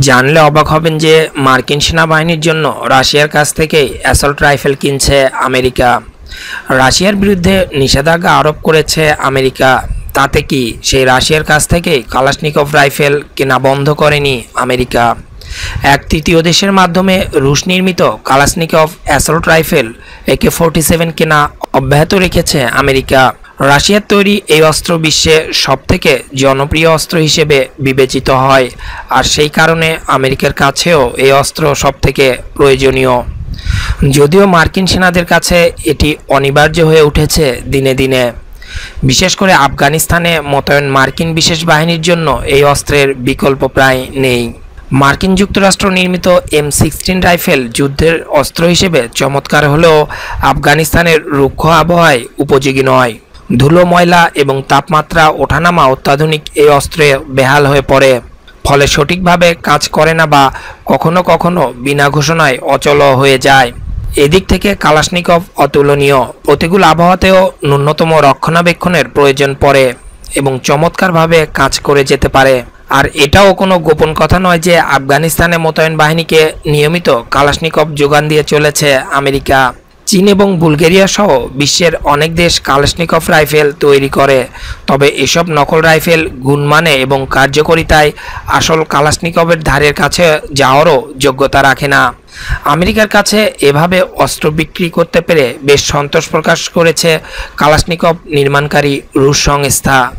জানলে অবাক হবেন যে মার্কিন সেনাবাহিনীর জন্য রাশিয়ার কাছ থেকে অ্যাসল্ট রাইফেল কিনছে আমেরিকা। রাশিয়ার বিরুদ্ধে নিষেধাজ্ঞা আরোপ করেছে আমেরিকা। তাতে কি সেই রাশিয়ার কাছ থেকে কালাশনিকভ রাইফেল কেনা বন্ধ করেনি আমেরিকা? এক তৃতীয় দেশের মাধ্যমে রুশ নির্মিত Kalashnikov assault rifle AK forty seven কেনা অব্যাহত রেখেছে আমেরিকা। রাশিয়ার তৈরি এই অস্ত্র বিশ্বে সবথেকে জনপ্রিয় অস্ত্র হিসেবে বিবেচিত হয়, আর সেই কারণে আমেরিকার কাছেও এই অস্ত্র সবথেকে প্রয়োজনীয়। যদিও মার্কিন সেনাদের কাছে এটি অনিবার্য হয়ে উঠেছে দিনে দিনে। বিশেষ করে আফগানিস্তানে মোতায়েন মার্কিন বিশেষ বাহিনীর জন্য এই অস্ত্রের বিকল্প প্রায় নেই। মার্কিন যুক্তরাষ্ট্র নির্মিত এম সিক্সটিন রাইফেল যুদ্ধের অস্ত্র হিসেবে চমৎকার হলেও আফগানিস্তানের রুক্ষ আবহাওয়ায় উপযোগী নয়। ধুলো, ময়লা এবং তাপমাত্রা ওঠানামা অত্যাধুনিক এই অস্ত্রে বেহাল হয়ে পড়ে। ফলে সঠিকভাবে কাজ করে না বা কখনো কখনো বিনা ঘোষণায় অচল হয়ে যায়। এদিক থেকে কালাশনিকভ অতুলনীয়। প্রতিকূল আবহাওয়াতেও ন্যূনতম রক্ষণাবেক্ষণের প্রয়োজন পড়ে এবং চমৎকারভাবে কাজ করে যেতে পারে। আর এটাও কোনো গোপন কথা নয় যে আফগানিস্তানে মোতায়েন বাহিনীকে নিয়মিত কালাশনিকভ যোগান দিয়ে চলেছে আমেরিকা, চীন এবং বুলগেরিয়া সহ বিশ্বের অনেক দেশ কালাশনিকভ রাইফেল তৈরি করে। তবে এসব নকল রাইফেল গুণমানে এবং কার্যকরিতায় আসল কালাশনিকভের ধারের কাছে যাওয়ারও যোগ্যতা রাখে না। আমেরিকার কাছে এভাবে অস্ত্র বিক্রি করতে পেরে বেশ সন্তোষ প্রকাশ করেছে কালাশনিকভ নির্মাণকারী রুশ সংস্থা।